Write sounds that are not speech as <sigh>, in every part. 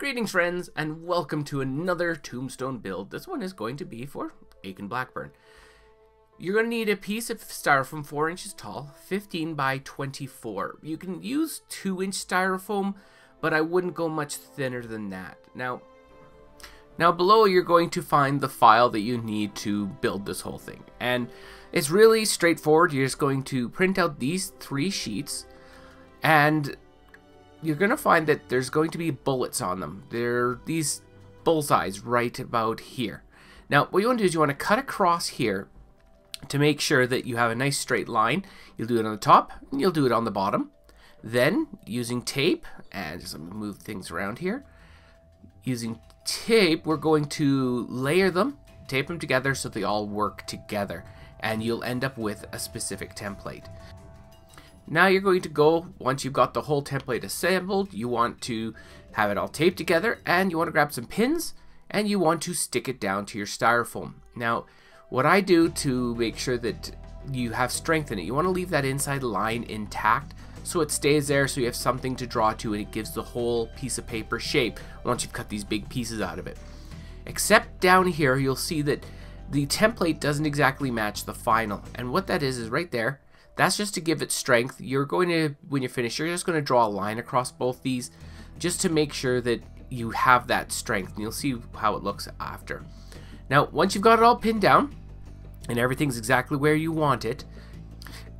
Greetings friends and welcome to another tombstone build. This one is going to be for Aiken Blackburn. You're going to need a piece of styrofoam 4 inches tall, 15 by 24. You can use 2 inch styrofoam, but I wouldn't go much thinner than that. Now, now below you're going to find the file that you need to build this whole thing. And it's really straightforward. You're just going to print out these three sheets and you're going to find that there's going to be bullets on them. They're these bullseyes right about here. Now, what you want to do is you want to cut across here to make sure that you have a nice straight line. You'll do it on the top, and you'll do it on the bottom. Then, using tape, and just move things around here. Using tape, we're going to layer them, tape them together so they all work together. And you'll end up with a specific template. Now you're going to go, once you've got the whole template assembled, you want to have it all taped together and you want to grab some pins and you want to stick it down to your styrofoam. Now, what I do to make sure that you have strength in it, you want to leave that inside line intact so it stays there so you have something to draw to and it gives the whole piece of paper shape once you've cut these big pieces out of it. Except down here, you'll see that the template doesn't exactly match the final. And what that is, is right there, that's just to give it strength. You're going to, when you're finished, you're just going to draw a line across both these just to make sure that you have that strength. And you'll see how it looks after. Now, once you've got it all pinned down and everything's exactly where you want it,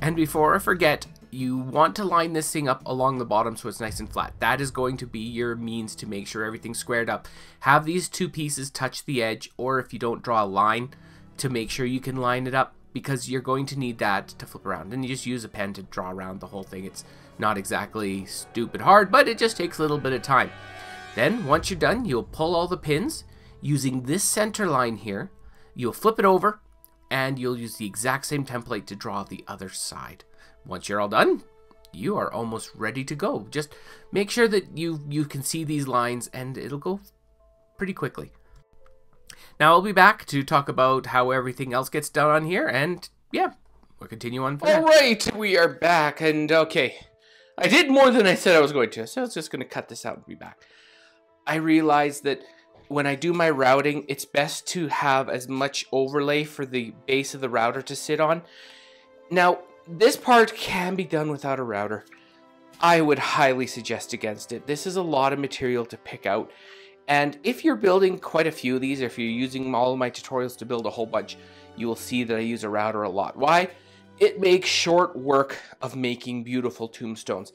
and before I forget, you want to line this thing up along the bottom so it's nice and flat. That is going to be your means to make sure everything's squared up. Have these two pieces touch the edge, or if you don't draw a line, to make sure you can line it up because you're going to need that to flip around. And you just use a pen to draw around the whole thing. It's not exactly stupid hard, but it just takes a little bit of time. Then, once you're done, you'll pull all the pins using this center line here. You'll flip it over, and you'll use the exact same template to draw the other side. Once you're all done, you are almost ready to go. Just make sure that you, you can see these lines, and it'll go pretty quickly. Now I'll be back to talk about how everything else gets done on here, and yeah, we'll continue on. All right, we are back, and okay, I did more than I said I was going to, so I was just going to cut this out and be back. I realized that when I do my routing, it's best to have as much overlay for the base of the router to sit on. Now, this part can be done without a router. I would highly suggest against it. This is a lot of material to pick out and if you're building quite a few of these, if you're using all of my tutorials to build a whole bunch, you will see that I use a router a lot. Why? It makes short work of making beautiful tombstones.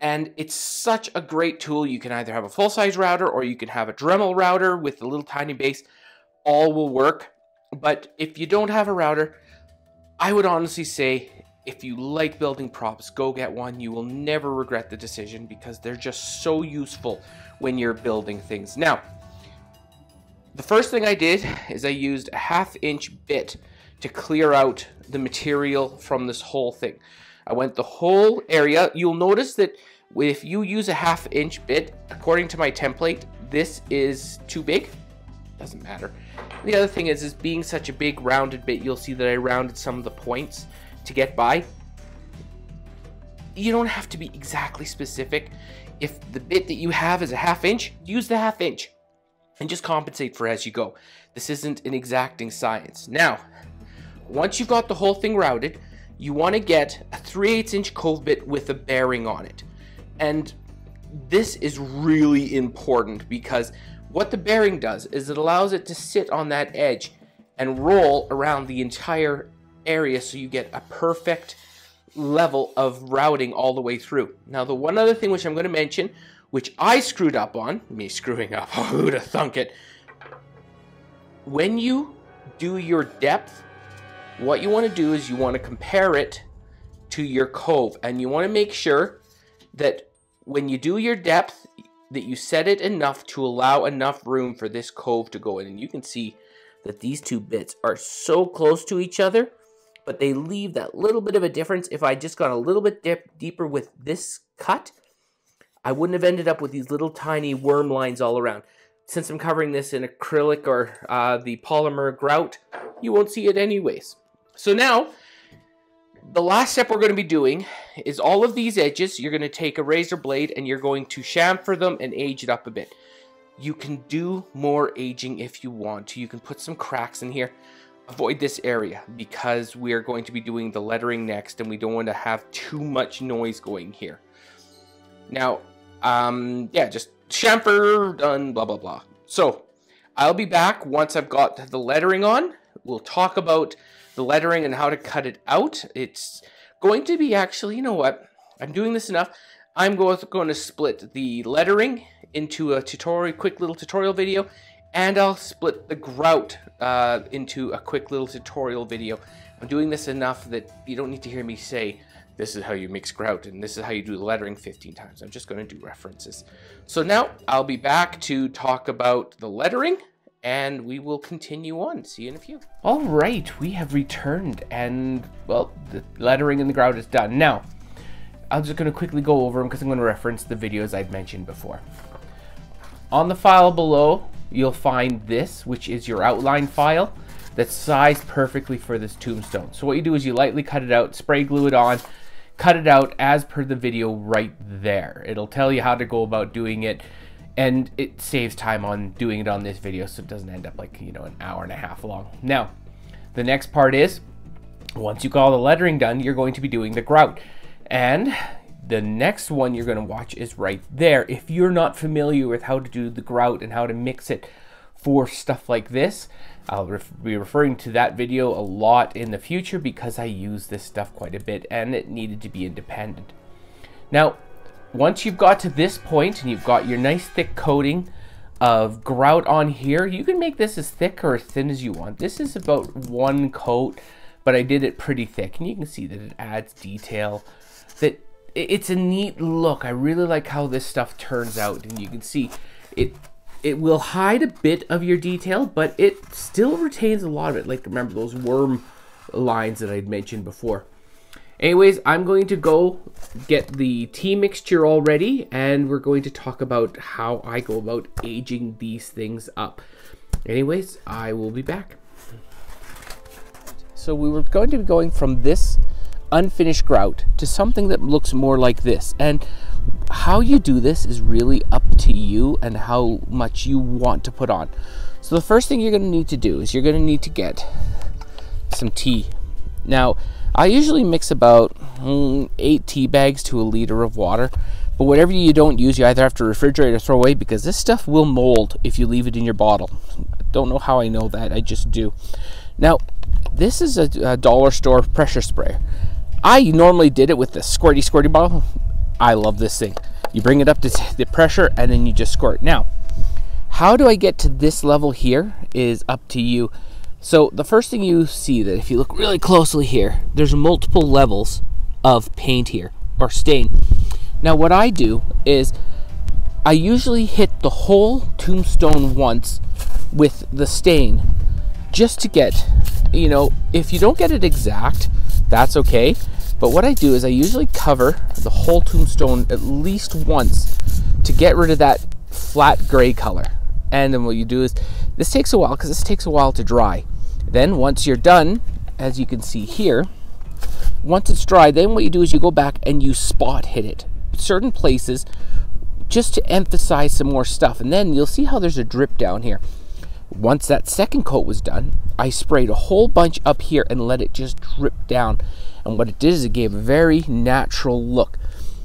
And it's such a great tool. You can either have a full-size router or you can have a Dremel router with a little tiny base. All will work. But if you don't have a router, I would honestly say if you like building props, go get one. You will never regret the decision because they're just so useful when you're building things. Now, the first thing I did is I used a half inch bit to clear out the material from this whole thing. I went the whole area. You'll notice that if you use a half inch bit, according to my template, this is too big. Doesn't matter. The other thing is, is being such a big rounded bit, you'll see that I rounded some of the points to get by. You don't have to be exactly specific. If the bit that you have is a half inch, use the half inch and just compensate for as you go. This isn't an exacting science. Now, once you've got the whole thing routed, you want to get a 3 8 inch cove bit with a bearing on it. And this is really important because what the bearing does is it allows it to sit on that edge and roll around the entire area so you get a perfect level of routing all the way through. Now, the one other thing which I'm going to mention, which I screwed up on, me screwing up, <laughs> who'd have thunk it? When you do your depth, what you want to do is you want to compare it to your cove, and you want to make sure that when you do your depth, that you set it enough to allow enough room for this cove to go in. And you can see that these two bits are so close to each other but they leave that little bit of a difference. If I just gone a little bit dip, deeper with this cut, I wouldn't have ended up with these little tiny worm lines all around. Since I'm covering this in acrylic or uh, the polymer grout, you won't see it anyways. So now, the last step we're going to be doing is all of these edges, you're going to take a razor blade and you're going to chamfer them and age it up a bit. you can do more aging if you want to. You can put some cracks in here. Avoid this area because we are going to be doing the lettering next and we don't want to have too much noise going here. Now, um, yeah, just chamfer, done, blah, blah, blah. So, I'll be back once I've got the lettering on. We'll talk about the lettering and how to cut it out. It's going to be actually, you know what? I'm doing this enough. I'm going to split the lettering into a tutorial, quick little tutorial video, and I'll split the grout uh, into a quick little tutorial video. I'm doing this enough that you don't need to hear me say, this is how you mix grout and this is how you do the lettering 15 times. I'm just going to do references. So now I'll be back to talk about the lettering and we will continue on. See you in a few. All right, we have returned and well, the lettering and the grout is done. Now, I'm just going to quickly go over them because I'm going to reference the videos I've mentioned before. On the file below, you'll find this, which is your outline file that's sized perfectly for this tombstone. So what you do is you lightly cut it out, spray glue it on, cut it out as per the video right there. It'll tell you how to go about doing it and it saves time on doing it on this video so it doesn't end up like, you know, an hour and a half long. Now, the next part is once you got all the lettering done, you're going to be doing the grout. And the next one you're going to watch is right there. If you're not familiar with how to do the grout and how to mix it for stuff like this, I'll ref be referring to that video a lot in the future because I use this stuff quite a bit and it needed to be independent. Now, once you've got to this point and you've got your nice thick coating of grout on here, you can make this as thick or as thin as you want. This is about one coat, but I did it pretty thick and you can see that it adds detail that it's a neat look. I really like how this stuff turns out, and you can see it. It will hide a bit of your detail, but it still retains a lot of it. Like remember those worm lines that I'd mentioned before. Anyways, I'm going to go get the tea mixture all ready, and we're going to talk about how I go about aging these things up. Anyways, I will be back. So we were going to be going from this unfinished grout to something that looks more like this. And how you do this is really up to you and how much you want to put on. So the first thing you're going to need to do is you're going to need to get some tea. Now, I usually mix about mm, eight tea bags to a liter of water. But whatever you don't use, you either have to refrigerate or throw away because this stuff will mold if you leave it in your bottle. Don't know how I know that, I just do. Now, this is a, a dollar store pressure sprayer. I normally did it with the squirty squirty bottle. I love this thing. You bring it up to the pressure and then you just squirt. Now, how do I get to this level here is up to you. So the first thing you see that if you look really closely here, there's multiple levels of paint here or stain. Now what I do is I usually hit the whole tombstone once with the stain just to get, you know, if you don't get it exact, that's okay. But what I do is I usually cover the whole tombstone at least once to get rid of that flat gray color. And then what you do is, this takes a while because this takes a while to dry. Then once you're done, as you can see here, once it's dry, then what you do is you go back and you spot hit it. Certain places just to emphasize some more stuff. And then you'll see how there's a drip down here. Once that second coat was done, I sprayed a whole bunch up here and let it just drip down. And what it did is it gave a very natural look.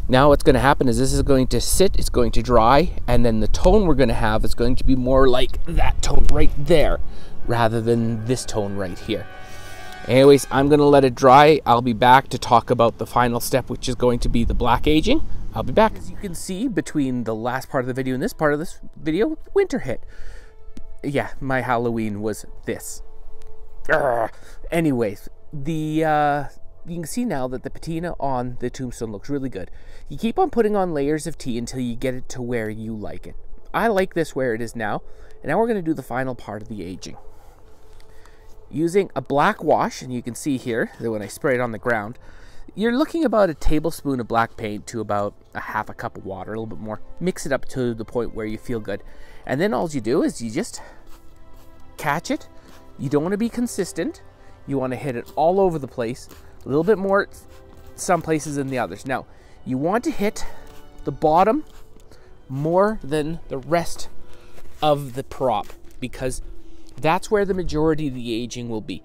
Now what's going to happen is this is going to sit, it's going to dry, and then the tone we're going to have is going to be more like that tone right there, rather than this tone right here. Anyways, I'm going to let it dry. I'll be back to talk about the final step, which is going to be the black aging. I'll be back. As you can see, between the last part of the video and this part of this video, winter hit yeah, my Halloween was this. Urgh. Anyways, the uh, you can see now that the patina on the tombstone looks really good. You keep on putting on layers of tea until you get it to where you like it. I like this where it is now, and now we're going to do the final part of the aging. Using a black wash, and you can see here that when I spray it on the ground, you're looking about a tablespoon of black paint to about a half a cup of water, a little bit more. Mix it up to the point where you feel good. And then all you do is you just catch it. You don't want to be consistent. You want to hit it all over the place, a little bit more some places than the others. Now, you want to hit the bottom more than the rest of the prop because that's where the majority of the aging will be.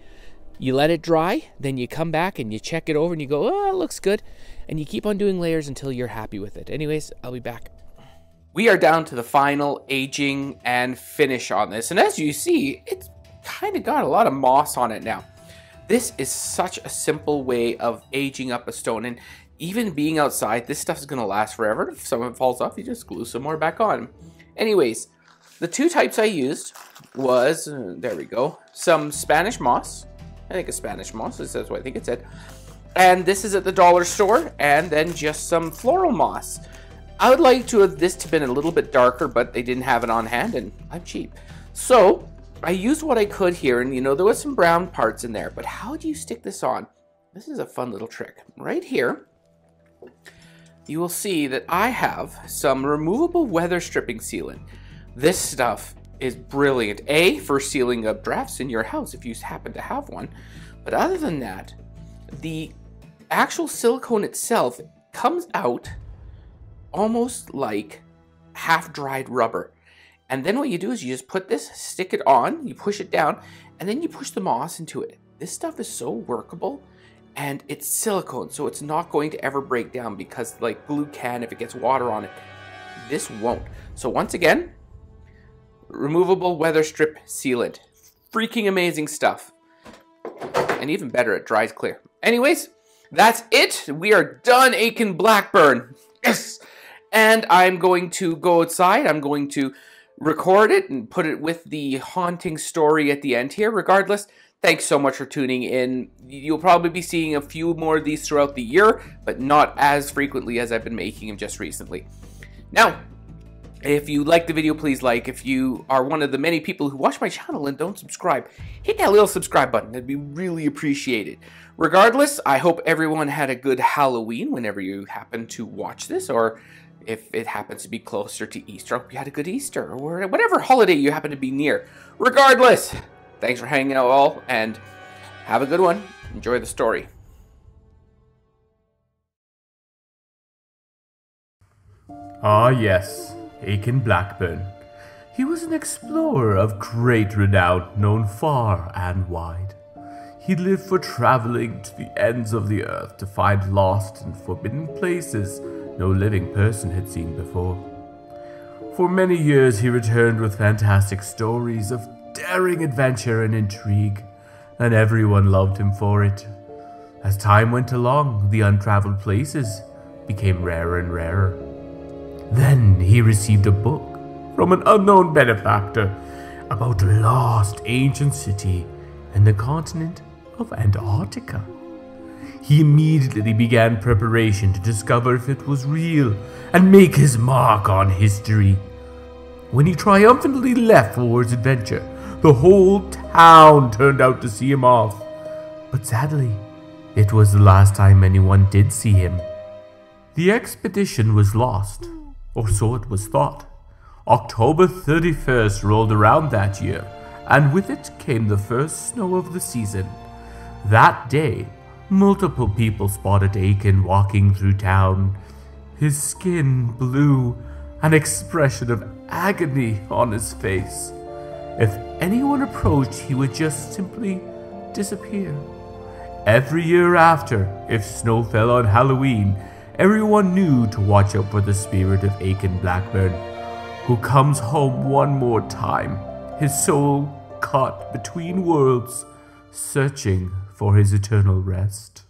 You let it dry, then you come back and you check it over and you go, oh, it looks good. And you keep on doing layers until you're happy with it. Anyways, I'll be back. We are down to the final aging and finish on this. And as you see, it's kind of got a lot of moss on it now. This is such a simple way of aging up a stone. And even being outside, this stuff is going to last forever. If some of it falls off, you just glue some more back on. Anyways, the two types I used was, uh, there we go, some Spanish moss. I think a Spanish moss, that's what I think it said. And this is at the dollar store, and then just some floral moss. I would like to have this to been a little bit darker, but they didn't have it on hand, and I'm cheap. So, I used what I could here, and you know, there was some brown parts in there, but how do you stick this on? This is a fun little trick. Right here, you will see that I have some removable weather stripping sealant. This stuff is brilliant. A, for sealing up drafts in your house if you happen to have one. But other than that, the actual silicone itself comes out almost like half-dried rubber. And then what you do is you just put this, stick it on, you push it down, and then you push the moss into it. This stuff is so workable and it's silicone, so it's not going to ever break down because like glue can if it gets water on it. This won't. So once again, removable weather strip sealant. Freaking amazing stuff. And even better, it dries clear. Anyways, that's it. We are done Aiken Blackburn. Yes! And I'm going to go outside. I'm going to record it and put it with the haunting story at the end here. Regardless, thanks so much for tuning in. You'll probably be seeing a few more of these throughout the year, but not as frequently as I've been making them just recently. Now, if you like the video, please like. If you are one of the many people who watch my channel and don't subscribe, hit that little subscribe button. That'd be really appreciated. Regardless, I hope everyone had a good Halloween whenever you happen to watch this, or if it happens to be closer to Easter, I hope you had a good Easter, or whatever holiday you happen to be near. Regardless, thanks for hanging out all, and have a good one. Enjoy the story. Ah, yes, Aiken Blackburn. He was an explorer of great renown, known far and wide. He lived for traveling to the ends of the earth to find lost and forbidden places no living person had seen before. For many years he returned with fantastic stories of daring adventure and intrigue, and everyone loved him for it. As time went along, the untraveled places became rarer and rarer. Then he received a book from an unknown benefactor about a lost ancient city in the continent of Antarctica. He immediately began preparation to discover if it was real and make his mark on history. When he triumphantly left for his adventure, the whole town turned out to see him off. But sadly, it was the last time anyone did see him. The expedition was lost, or so it was thought. October 31st rolled around that year, and with it came the first snow of the season. That day, multiple people spotted Aiken walking through town, his skin blue, an expression of agony on his face. If anyone approached, he would just simply disappear. Every year after, if snow fell on Halloween, everyone knew to watch out for the spirit of Aiken Blackburn, who comes home one more time, his soul caught between worlds, searching for his eternal rest.